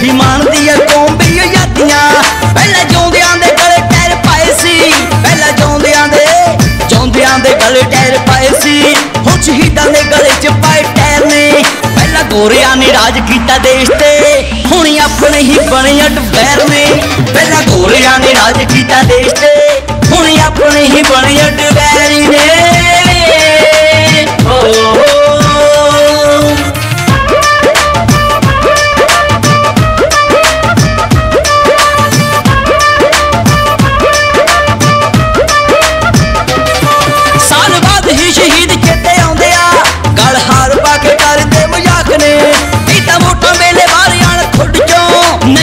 ਵੀ ਪਹਿਲਾਂ ਜੌਂਦਿਆਂ ਦੇ ਗਲੇ ਟੈਰ ਪਾਏ ਸੀ। ਪਹਿਲਾਂ ਜੌਂਦਿਆਂ ਦੇ ਜੌਂਦਿਆਂ ਦੇ ਗਲੇ ਟੈਰ ਪਾਏ ਸੀ। ਹੁਣ ਸ਼ਹੀਦਾਂ ਗਲੇ ਚ ਪਾਏ ਟੈਰ ਨੇ। ਪਹਿਲਾਂ ਗੋਰਿਆਂ ਨੇ ਰਾਜ ਕੀਤਾ ਦੇਸ਼ ਤੇ, ਹੁਣ ਆਪਣੇ ਹੀ ਬਣੇ ਅਡਵੈਰ ਨੇ। ਪਹਿਲਾਂ ਗੋਰਿਆਂ ਨੇ ਰਾਜ ਕੀਤਾ ਦੇਸ਼ ਤੇ, ਹੁਣ ਆਪਣੇ ਹੀ ਬਣੇ ਅਡਵੈਰ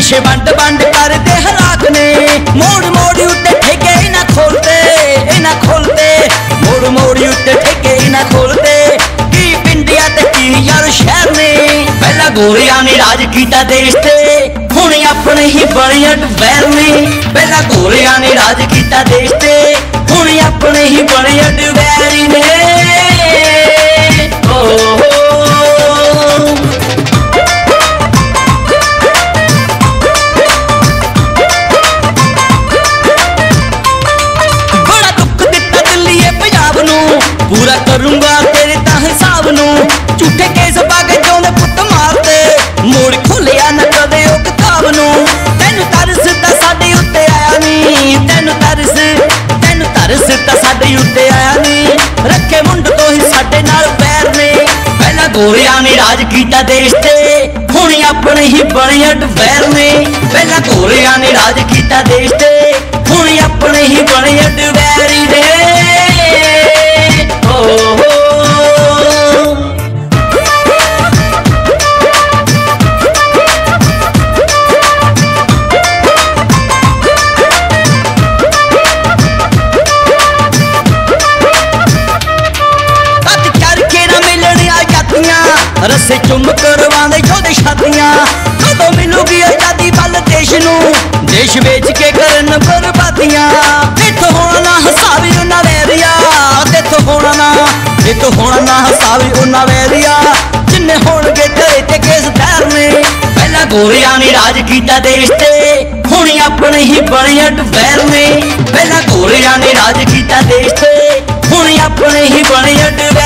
ਨਸ਼ੇ ਵੰਡ ਵੰਡ ਕਰਦੇ ਹਲਾਕ ਨੇ। ਮੋੜ ਮੋੜ ਉੱਤੇ ਠੇਕੇ ਇਹਨਾਂ ਖੋਲਦੇ ਇਹਨਾਂ ਖੋਲਦੇ ਮੋੜ ਮੋੜ ਉੱਤੇ ਠੇਕੇ ਇਹਨਾਂ ਖੋਲਦੇ ਕੀ ਪਿੰਡਿਆ ਤੇ ਕੀ ਯਾਰ ਸ਼ਹਿਰ ਨੇ। ਪਹਿਲਾਂ ਗੋਰਿਆਂ ਨੇ ਰਾਜ ਕੀਤਾ ਦੇਸ਼ ਤੇ ਹੁਣ ਆਪਣੇ ਹੀ ਬਣੇ ਅਡਵੈਰ ਨੇ। ਪਹਿਲਾਂ ਗੋਰਿਆਂ ਨੇ ਰਾਜ ਕੀਤਾ ਦੇਸ਼ ਤੇ ਹੁਣ ਆਪਣੇ ਹੀ ਬਣੇ ਅਡਵੈਰੀ ਨੇ। ਨੇ ਰਾਜ ਕੀਤਾ ਦੇਸ਼ ਤੇ ਹੁਣ ਆਪਣੇ ਹੀ ਬਣੇ ਅਡਵੈਰ ਨੇ। ਪਹਿਲਾਂ ਗੋਰਿਆਂ ਨੇ ਰਾਜ ਰਸੇ ਚੁੰਮ ਕਰਵਾਉਂਦੇ ਜੋਦੇ ਸ਼ਾਦੀਆਂ। ਕਦੋਂ ਮਿਲੂਗੀ ਆਜ਼ਾਦੀ ਵੱਲ ਦੇਸ਼ ਨੂੰ? ਦੇਸ਼ ਵੇਚ ਕੇ ਕਰਨ ਬਰਬਾਦੀਆਂ। ਇੱਥੋਂ ਹੋਣਾ ਨਾ ਹਸਾਵੀ ਉਹਨਾਂ ਵੈਰੀਆ ਇੱਥੋਂ ਹੋਣਾ ਨਾ ਇੱਥੋਂ ਹੋਣਾ ਨਾ ਹਸਾਵੀ ਉਹਨਾਂ ਵੈਰੀਆ ਜਿੰਨੇ ਹੋਣਗੇ ਤੇਰੇ ਤੇ ਕੇਸ ਧੈਰ ਨੇ। ਪਹਿਲਾਂ ਗੋਰਿਆਂ ਨੇ ਰਾਜ ਕੀਤਾ ਦੇਸ਼ ਤੇ, ਹੁਣ ਆਪਣੇ ਹੀ ਬਣੇ ਅਡਵੈਰ ਨੇ। ਪਹਿਲਾਂ ਗੋਰਿਆਂ ਨੇ ਰਾਜ ਕੀਤਾ ਦੇਸ਼ ਤੇ, ਹੁਣ ਆਪਣੇ ਹੀ ਬਣੇ ਅਡਵੈਰੀ